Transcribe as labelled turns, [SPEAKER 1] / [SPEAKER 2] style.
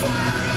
[SPEAKER 1] Fire!